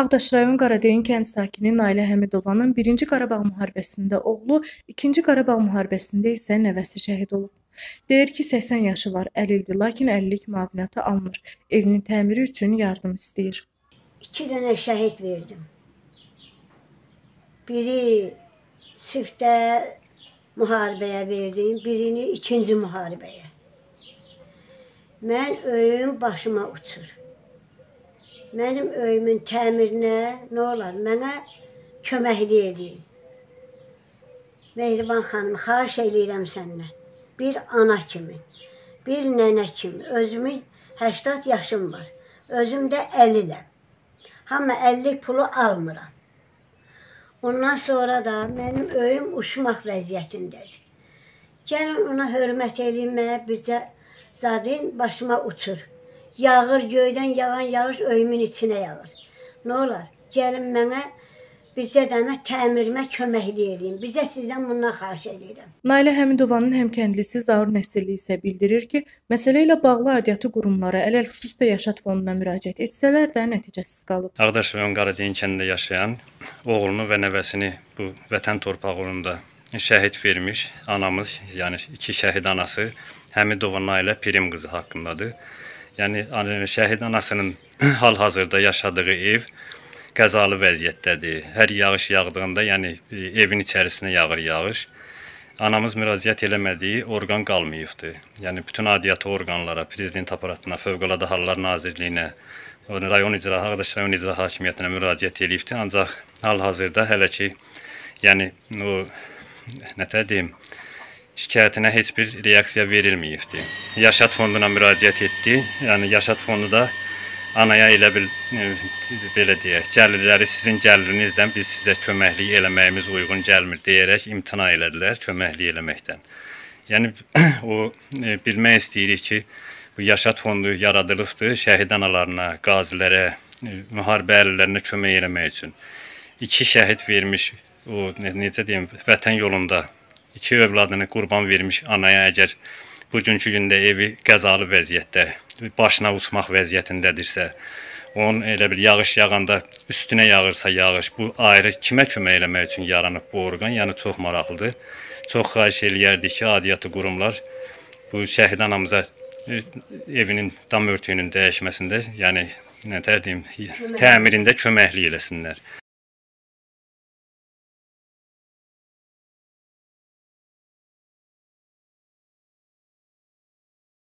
Ağdaş rayon Qaradeyin kənd sakini Nailə Həmidovanın 1-ci Qarabağ müharibəsində oğlu, 2-ci Qarabağ müharibəsində isə nəvəsi şəhid olub. Deyir ki, 80 yaşı var, əlildir, lakin əlillik müavinəti almır. Evinin təmiri üçün yardım istəyir. İki dənə şəhid verdim. Biri sifdə müharibəyə verdim, birini ikinci müharibəyə. Mən öyüm başıma uçur. Mənim öyümün təmirinə nə olar? Mənə köməklik edin. Mehriban xanım, xahiş eləyirəm səndən. Bir ana kimi, bir nənə kimi. Özümün 80 yaşım var. Özüm də 50-ləm. Amma 50 pulu almıram. Ondan sonra da mənim öyüm uçmaq vəziyyətindədir. Gəlin ona hörmət eləyin, mənə bircə zadin başıma uçur. Yağır göydən yağan yağış öyümün içinə yağır. Nə olar? Gəlin mənə bircə dənə təmirimə köməklik eləyin. Bizə sizdən bundan xahiş edirəm. Nailə Həmidovanın həmkəndlisi Zaur Nəsirli isə bildirir ki, məsələ ilə bağlı aidiyyatı qurumlara, ələlxüsus da Yaşad fonduna müraciət etsələr də nəticəsiz qalıb. Ağdaş rayon Qaradeyin kəndində yaşayan oğlunu və nəvəsini bu vətən torpağında şəhid vermiş anamız, yəni iki şəhid anası Həmidova Nailə Pirim qızı haqqındadır. Yəni şəhid anasının hal-hazırda yaşadığı ev qəzalı vəziyyətdədir. Hər yağış yağdığında, yəni evin içərisinə yağır yağış. Anamız müraciət eləmədiyi orqan qalmayıbdı. Yəni bütün aidiyyatı orqanlara, prezident aparatına, Fövqəladə Hallar Nazirliyinə, rayon icra, Ağdaş rayon icra hakimiyyətinə müraciət eləyibdi. Ancaq hal-hazırda hələ ki, yəni o nətər deyim, şikayətinə heç bir reaksiya verilməyibdi. Yaşad fonduna müraciət etdi. Yəni Yaşad fondu da anaya elə bil e, belə deyək, gəlirləri sizin gəlirinizdən biz sizə köməklik eləməyimiz uyğun gəlmir deyərək imtina elədilər köməklik eləməkdən. Yəni o e, bilmək istəyirik ki, bu Yaşad fondu yaradılıbdı şəhid analarına, qazilərə, e, müharibə əlillərinə kömək eləmək üçün. İki şəhid vermiş o necə deyim, vətən yolunda iki övladını qurban vermiş anaya əgər bugünkü gündə evi qəzalı vəziyyətdə, başına uçmaq vəziyyətindədirsə, onun elə bil yağış yağanda üstünə yağırsa yağış, bu ayrı kimə kömək eləmək üçün yaranıb bu orqan? Yəni çox maraqlıdır. Çox xahiş eləyərdik ki, aidiyyatı qurumlar bu şəhid anamıza e, evinin dam örtüyünün dəyişməsində, yəni nə deyim, təmirində köməklik eləsinlər.